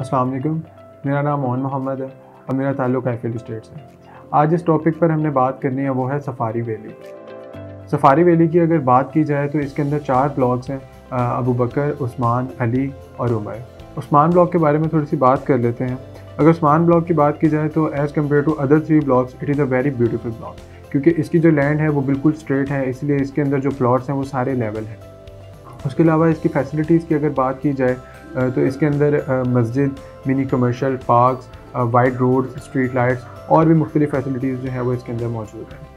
असलम मेरा नाम मोहन मोहम्मद है और मेरा ताल्लुक एफिल स्टेट से आज इस टॉपिक पर हमने बात करनी है, वो है सफारी वैली सफारी वैली की अगर बात की जाए तो इसके अंदर चार ब्लॉक्स हैं अबू बकर उस्मान अली और उमर उस्मान ब्लॉक के बारे में थोड़ी सी बात कर लेते हैं। अगर उस्मान ब्लॉक की बात की जाए तो as compare to other three blocks it is a very beautiful block क्योंकि इसकी जो लैंड है, वो बिल्कुल स्ट्रेट है, इसलिए इसके अंदर जो प्लॉट्स हैं, वो सारे लेवल हैं। उसके अलावा इसकी फैसिलिटीज़ की अगर बात की जाए तो इसके अंदर मस्जिद mini commercial parks wide road street lights और भी मुख्तलिफ़ फैसिलिटीज़ जो है वो इसके अंदर मौजूद हैं।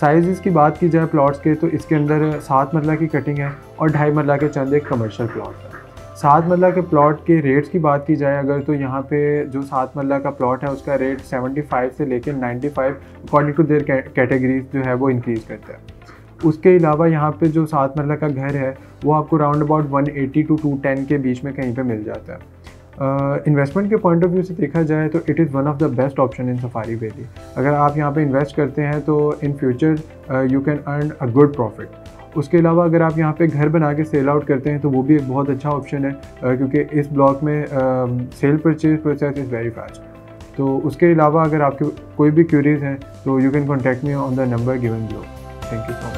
साइज़ की बात की जाए प्लाट्स के तो इसके अंदर सात मरला की कटिंग है और ढाई मरला के चंद एक कमर्शल प्लॉट है। सात मरला के प्लॉट के रेट्स की बात की जाए अगर तो यहाँ पे जो सात मरला का प्लॉट है उसका रेट 75 से लेकर 95 अकॉर्डिंग टू देयर कैटेगरीज जो है वो इंक्रीज़ करता है। उसके अलावा यहाँ पे जो सात मरला का घर है वो आपको राउंड अबाउट 180 टू 210 के बीच में कहीं पे मिल जाता है। इन्वेस्टमेंट uh, के पॉइंट ऑफ़ व्यू से देखा जाए तो it is one of the best option in Safari Valley अगर आप यहाँ पे इन्वेस्ट करते हैं तो in future you can earn a good profit उसके अलावा अगर आप यहाँ पे घर बना के सेल आउट करते हैं तो वो भी एक बहुत अच्छा ऑप्शन है uh, क्योंकि इस ब्लॉक में sale purchase process is very fast तो उसके अलावा अगर आपके कोई भी क्यूरीज हैं तो you can contact me on the number given below thank you so much